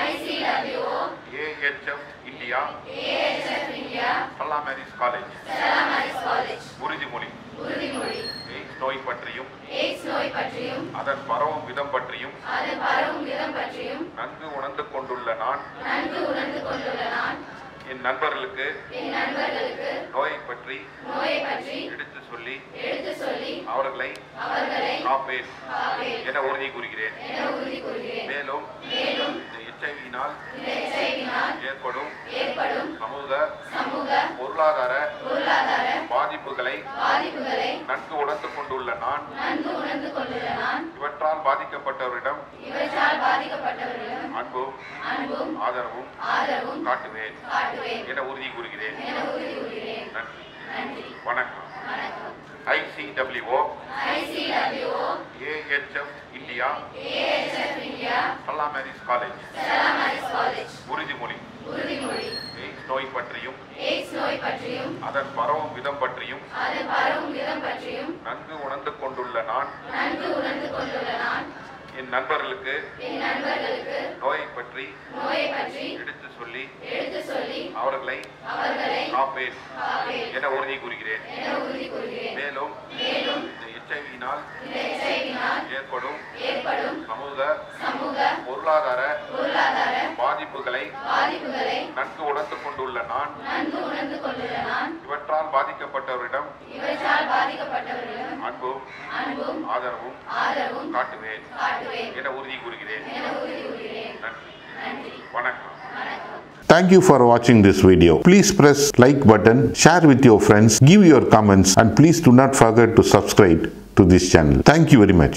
ICWO AHF India Salam Mary's college உறுதிமொழி AIDS நோய் பற்றியும் அதன் பரவும் விதம் பற்றியும் நன்கு உணர்ந்து கொண்டுள்ள நான் என் நண்பர்களுக்கு நோயை பற்றி எடுத்து சொல்லி அவர்களை காப்பேன் என உறுதி கூறுகிறேன். மேலும் இந்த எச்ஐவியினால் ஏற்படும் சமூக பொருளாதார பாதிப்புகளை நன்கு உணர்ந்து கொண்டுள்ள நான் இவற்றால் பாதிக்கப்பட்டவரிடம் அன்பும் ஆதரவும் காட்டுவேன் என உறுதி கூறுகிறேன். நன்றி வணக்கம் ICWO AHF India Stella Maris College உறுதிமொழி எய்ட்ஸ் நோய் பற்றியும். அதன் பரவும் விதம் பற்றியும். நன்கு உணர்ந்து கொண்டுள்ள நான். என் நண்பர்களுக்கு நோயை பற்றி எடுத்து சொல்லி அவர்களை காப்பேன் என உறுதி கூறுகிறேன். மேலும் இந்த எச்ஐவியினால் ஏற்படும் சமூக பொருளாதார பாதிப்புகளை நன்கு உணர்ந்து கொண்டுள்ள நான் இவற்றால் பாதிக்கப்பட்டவரிடம் அன்பும் ஆதரவும் காட்டுவேன் என உறுதி கூறுகிறேன் நன்றி வணக்கம் Thank you for watching this video. Please press like button, share with your friends, give your comments and please do not forget to subscribe to this channel. Thank you very much.